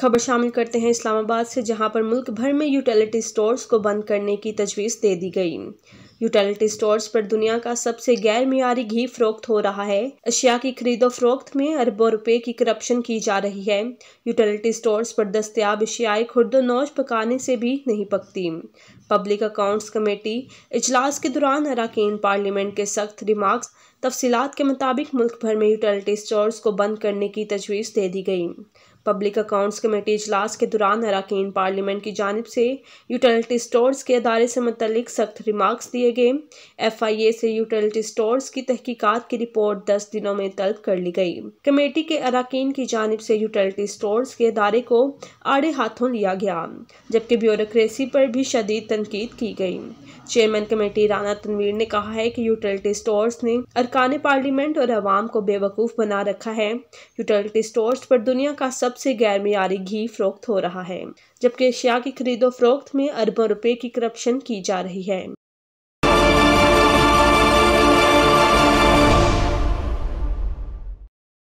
खबर शामिल करते हैं इस्लामाबाद से, जहाँ पर मुल्क भर में यूटिलिटी स्टोर्स को बंद करने की तजवीज़ दे दी गई। यूटिलिटी स्टोर्स पर दुनिया का सबसे गैर मीयारी घी फरोख्त हो रहा है। अशिया की खरीदो फरोख्त में अरबों रुपए की करप्शन की जा रही है। यूटिलिटी स्टोर्स पर दस्तियाब अशियाई खुर्दो नोश पकाने से भी नहीं पकती। पब्लिक अकाउंट्स कमेटी इजलास के दौरान अरकान पार्लियामेंट के सख्त रिमार्क्स तफसीत के मुताबिक मुल्क भर में यूटिलिटी स्टोर्स को बंद करने की तजवीज़ दे दी गई। पब्लिक अकाउंट्स कमेटी इजलास के दौरान अरकान पार्लियामेंट की जानब से यूटिलिटी स्टोर्स के अदारे से मतलब सख्त रिमार्क्स दिए गए। एफ़ आई ए से यूटिलिटी स्टोर्स की तहकीकत की रिपोर्ट दस दिनों में तलब कर ली गई। कमेटी के अरकान की जानब से यूटिलिटी स्टोर्स के अदारे को आड़े हाथों लिया गया, जबकि ब्यूरोक्रेसी पर भी शदीद तनकीद की गई। चेयरमैन कमेटी राना तनवीर ने कहा है कि यूटिलिटी स्टोर्स ने अरकान पार्लियामेंट और अवाम को बेवकूफ़ बना रखा है। यूटिलिटी स्टोर्स पर दुनिया का सबसे गैर मीयारी घी फरोख्त हो रहा है, जबकि एशिया की खरीदो फरोख्त में अरबों रुपए की करप्शन की जा रही है।